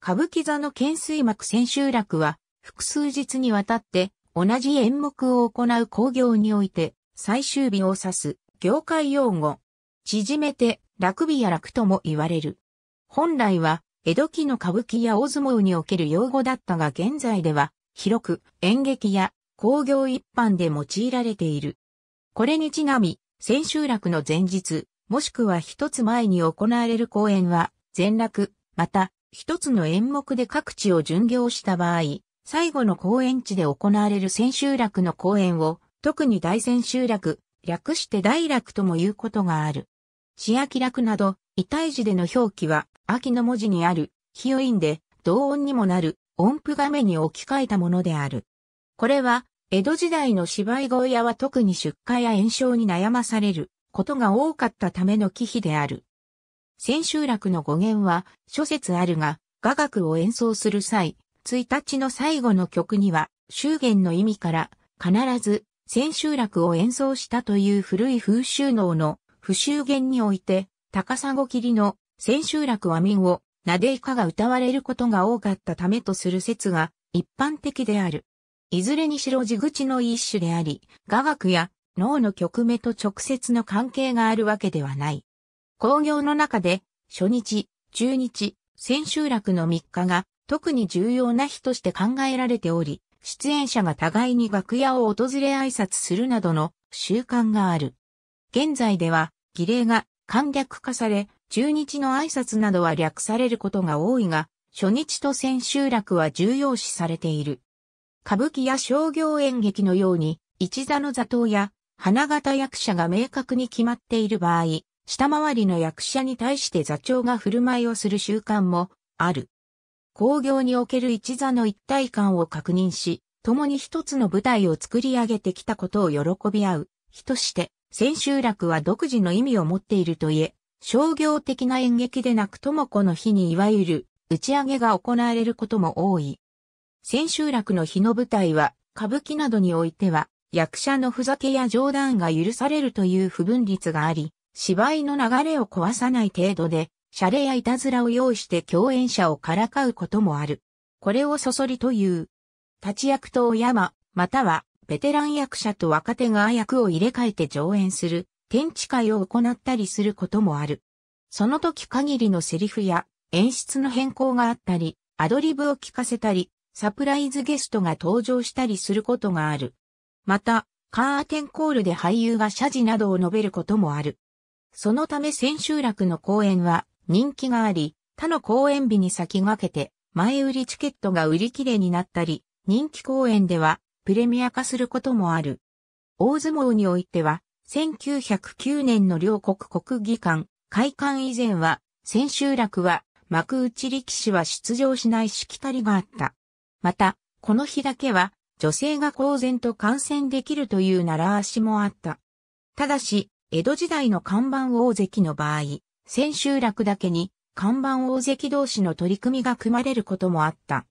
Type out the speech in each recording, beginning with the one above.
歌舞伎座の懸垂幕千秋楽は、複数日にわたって同じ演目を行う工業において、最終日を指す業界用語。縮めて、楽日や楽とも言われる。本来は、江戸期の歌舞伎や大相撲における用語だったが現在では、広く演劇や工業一般で用いられている。これにちなみ、千秋楽の前日、もしくは一つ前に行われる公演は、前楽、また、一つの演目で各地を巡業した場合、最後の公演地で行われる千秋楽の公演を、特に大千秋楽、略して大楽とも言うことがある。千秋楽など、異体字での表記は、秋の文字にある、ヒヨインで、同音にもなる、音符画面に置き換えたものである。これは、江戸時代の芝居小屋は特に出荷や炎症に悩まされることが多かったための忌避である。千秋楽の語源は諸説あるが、雅楽を演奏する際、1日の最後の曲には、祝言の意味から必ず千秋楽を演奏したという古い風習能の不祝言において、高砂切りの千秋楽は民を、なでいかが歌われることが多かったためとする説が一般的である。いずれにしろ地口の一種であり、雅楽や脳の曲目と直接の関係があるわけではない。工業の中で、初日、中日、千秋楽の3日が特に重要な日として考えられており、出演者が互いに楽屋を訪れ挨拶するなどの習慣がある。現在では、儀礼が簡略化され、中日の挨拶などは略されることが多いが、初日と千秋楽は重要視されている。歌舞伎や商業演劇のように、一座の座頭や花形役者が明確に決まっている場合、下回りの役者に対して座長が振る舞いをする習慣もある。工業における一座の一体感を確認し、共に一つの舞台を作り上げてきたことを喜び合う。日として、千秋楽は独自の意味を持っているといえ、商業的な演劇でなくともこの日にいわゆる打ち上げが行われることも多い。千秋楽の日の舞台は、歌舞伎などにおいては、役者のふざけや冗談が許されるという不分率があり、芝居の流れを壊さない程度で、シャレやいたずらを用意して共演者をからかうこともある。これをそそりという。立役と親山、または、ベテラン役者と若手が役を入れ替えて上演する、展示会を行ったりすることもある。その時限りのセリフや演出の変更があったり、アドリブを聞かせたり、サプライズゲストが登場したりすることがある。また、カーテンコールで俳優が謝辞などを述べることもある。そのため千秋楽の公演は人気があり、他の公演日に先駆けて前売りチケットが売り切れになったり、人気公演ではプレミア化することもある。大相撲においては、1909年の両国国技館開館以前は、千秋楽は幕内力士は出場しないしきたりがあった。また、この日だけは女性が公然と観戦できるという習わしもあった。ただし、江戸時代の看板大関の場合、千秋楽だけに看板大関同士の取り組みが組まれることもあった。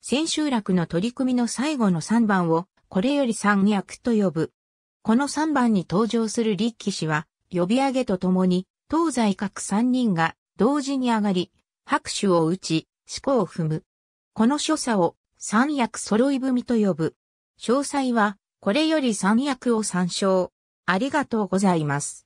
千秋楽の取り組みの最後の3番をこれより三役と呼ぶ。この3番に登場する力士は呼び上げとともに東西各3人が同時に上がり拍手を打ち四股を踏む。この所作を三役揃い踏みと呼ぶ。詳細はこれより三役を参照。ありがとうございます。